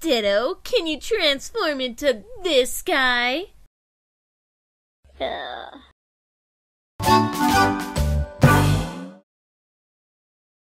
Ditto, can you transform into this guy? Uh,